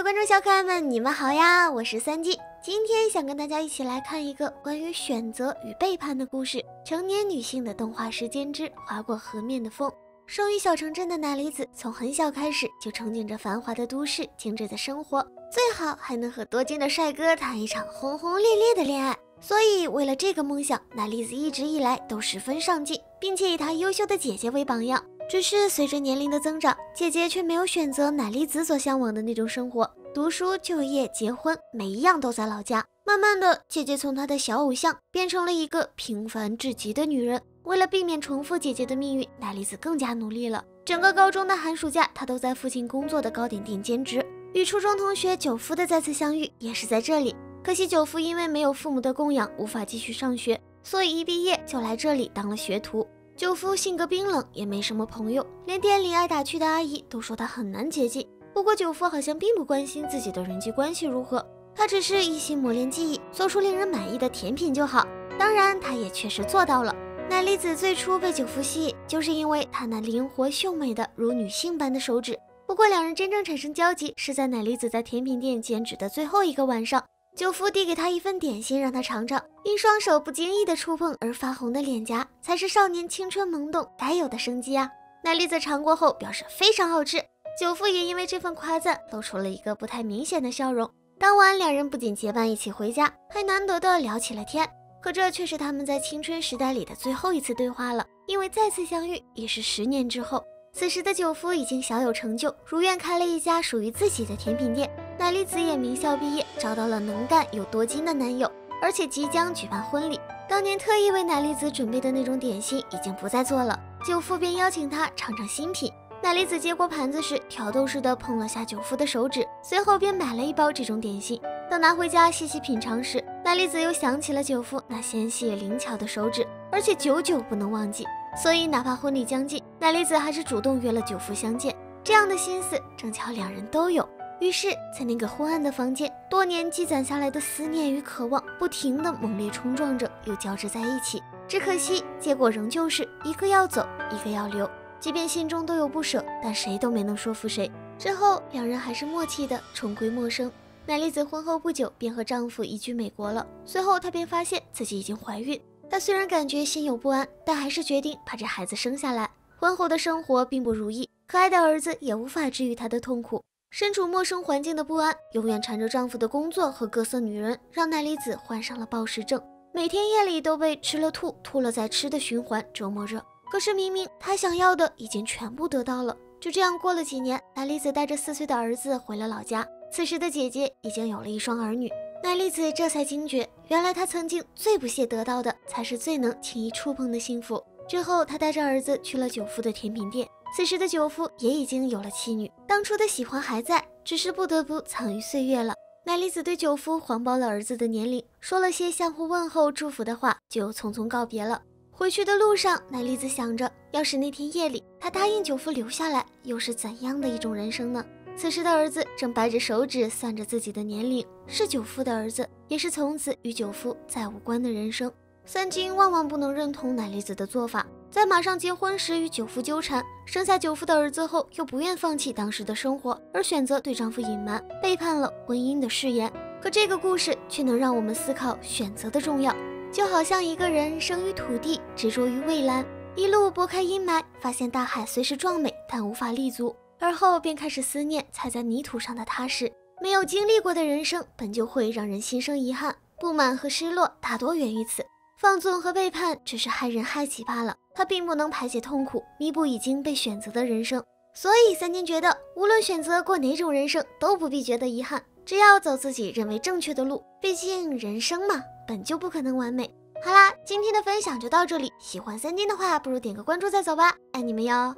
的观众小可爱们，你们好呀！我是三季，今天想跟大家一起来看一个关于选择与背叛的故事——成年女性的动画时间之划过河面的风。生于小城镇的乃里子，从很小开始就憧憬着繁华的都市、精致的生活，最好还能和多金的帅哥谈一场轰轰烈烈的恋爱。所以，为了这个梦想，乃里子一直以来都十分上进，并且以她优秀的姐姐为榜样。只是随着年龄的增长，姐姐却没有选择奶丽子所向往的那种生活，读书、就业、结婚，每一样都在老家。慢慢的，姐姐从她的小偶像变成了一个平凡至极的女人。为了避免重复姐姐的命运，奶丽子更加努力了。整个高中的寒暑假，她都在父亲工作的糕点店兼职。与初中同学久夫的再次相遇，也是在这里。可惜久夫因为没有父母的供养，无法继续上学，所以一毕业就来这里当了学徒。九夫性格冰冷，也没什么朋友，连店里爱打趣的阿姨都说他很难接近。不过九夫好像并不关心自己的人际关系如何，他只是一心磨练技艺，做出令人满意的甜品就好。当然，他也确实做到了。乃里子最初被九夫吸引，就是因为他那灵活秀美的如女性般的手指。不过，两人真正产生交集是在乃里子在甜品店兼职的最后一个晚上。九夫递给他一份点心，让他尝尝。因双手不经意的触碰而发红的脸颊，才是少年青春萌动该有的生机啊！奈丽子尝过后表示非常好吃。九夫也因为这份夸赞，露出了一个不太明显的笑容。当晚，两人不仅结伴一起回家，还难得的聊起了天。可这却是他们在青春时代里的最后一次对话了，因为再次相遇已是十年之后。此时的九夫已经小有成就，如愿开了一家属于自己的甜品店。乃丽子也名校毕业，找到了能干又多金的男友，而且即将举办婚礼。当年特意为乃丽子准备的那种点心已经不再做了，九夫便邀请她尝尝新品。乃丽子接过盘子时，挑逗似的碰了下九夫的手指，随后便买了一包这种点心。等拿回家细细品尝时，乃丽子又想起了九夫那纤细灵巧的手指，而且久久不能忘记。所以，哪怕婚礼将近，乃丽子还是主动约了九夫相见。这样的心思，正巧两人都有。于是，在那个昏暗的房间，多年积攒下来的思念与渴望，不停地猛烈冲撞着，又交织在一起。只可惜，结果仍旧是一个要走，一个要留。即便心中都有不舍，但谁都没能说服谁。之后，两人还是默契的重归陌生。奶丽子婚后不久便和丈夫移居美国了。随后，她便发现自己已经怀孕。她虽然感觉心有不安，但还是决定把这孩子生下来。婚后的生活并不如意，可爱的儿子也无法治愈她的痛苦。身处陌生环境的不安，永远缠着丈夫的工作和各色女人，让奈里子患上了暴食症，每天夜里都被吃了吐，吐了再吃的循环折磨着。可是明明她想要的已经全部得到了。就这样过了几年，奈里子带着四岁的儿子回了老家。此时的姐姐已经有了一双儿女。奈丽子这才惊觉，原来她曾经最不屑得到的，才是最能轻易触碰的幸福。之后，她带着儿子去了久夫的甜品店。此时的九夫也已经有了妻女，当初的喜欢还在，只是不得不藏于岁月了。奈丽子对九夫谎报了儿子的年龄，说了些相互问候、祝福的话，就匆匆告别了。回去的路上，奈丽子想着，要是那天夜里他答应九夫留下来，又是怎样的一种人生呢？此时的儿子正掰着手指算着自己的年龄，是九夫的儿子，也是从此与九夫再无关的人生。三金万万不能认同乃丽子的做法，在马上结婚时与九夫纠缠，生下九夫的儿子后又不愿放弃当时的生活，而选择对丈夫隐瞒，背叛了婚姻的誓言。可这个故事却能让我们思考选择的重要，就好像一个人生于土地，执着于蔚蓝，一路拨开阴霾，发现大海虽是壮美，但无法立足。而后便开始思念踩在泥土上的踏实。没有经历过的人生，本就会让人心生遗憾、不满和失落，大多源于此。放纵和背叛只是害人害己罢了，它并不能排解痛苦，弥补已经被选择的人生。所以三金觉得，无论选择过哪种人生，都不必觉得遗憾，只要走自己认为正确的路。毕竟人生嘛，本就不可能完美。好啦，今天的分享就到这里。喜欢三金的话，不如点个关注再走吧，爱你们哟。